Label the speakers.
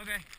Speaker 1: Okay.